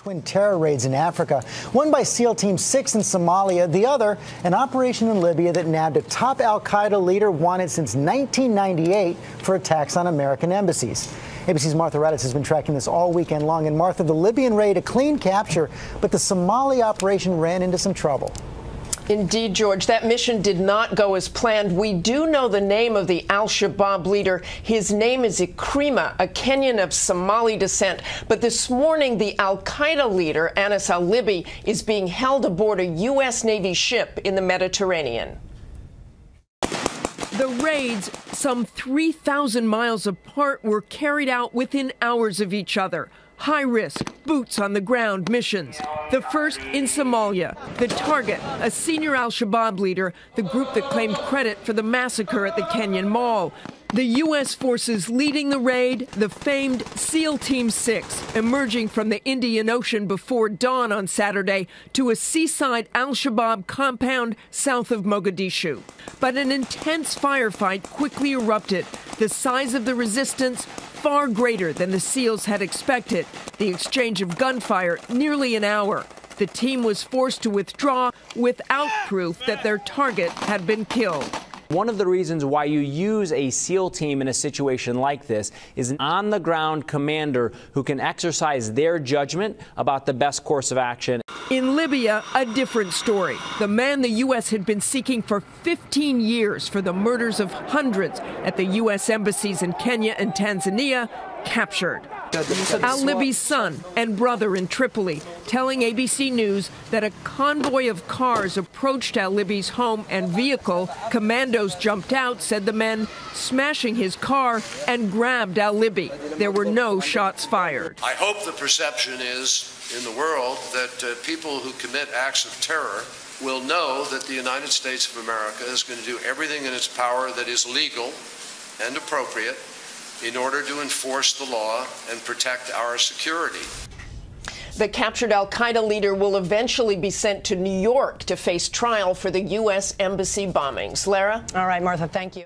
Twin terror raids in Africa, one by SEAL Team 6 in Somalia, the other an operation in Libya that nabbed a top Al Qaeda leader wanted since 1998 for attacks on American embassies. ABC's Martha Raddatz has been tracking this all weekend long. And Martha, the Libyan raid, a clean capture, but the Somali operation ran into some trouble. Indeed, George, that mission did not go as planned. We do know the name of the al Shabaab leader. His name is Ikrimah, a Kenyan of Somali descent. But this morning, the Al Qaeda leader, Anas al Libi, is being held aboard a U.S. Navy ship in the Mediterranean. The raids, some 3,000 miles apart, were carried out within hours of each other high risk, boots on the ground missions. The first in Somalia. The target, a senior al Shabaab leader, the group that claimed credit for the massacre at the Kenyan Mall. The U.S. forces leading the raid, the famed SEAL Team 6, emerging from the Indian Ocean before dawn on Saturday to a seaside al Shabaab compound south of Mogadishu. But an intense firefight quickly erupted. The size of the resistance far greater than the SEALs had expected. The exchange of gunfire nearly an hour. The team was forced to withdraw without proof that their target had been killed. One of the reasons why you use a SEAL team in a situation like this is an on the ground commander who can exercise their judgment about the best course of action. In Libya, a different story. The man the U.S. had been seeking for 15 years for the murders of hundreds at the U.S. embassies in Kenya and Tanzania captured. Al Libi's son and brother in Tripoli telling ABC News that a convoy of cars approached Al Libi's home and vehicle. Commandos jumped out, said the men, smashing his car and grabbed Al Libi. There were no shots fired. I hope the perception is in the world that uh, people who commit acts of terror will know that the United States of America is going to do everything in its power that is legal and appropriate in order to enforce the law and protect our security. The captured Al Qaeda leader will eventually be sent to New York to face trial for the U.S. Embassy bombings. Lara? All right, Martha, thank you.